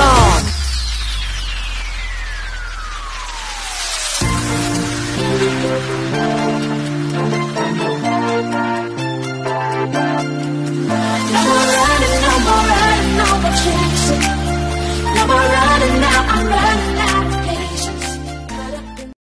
Come on.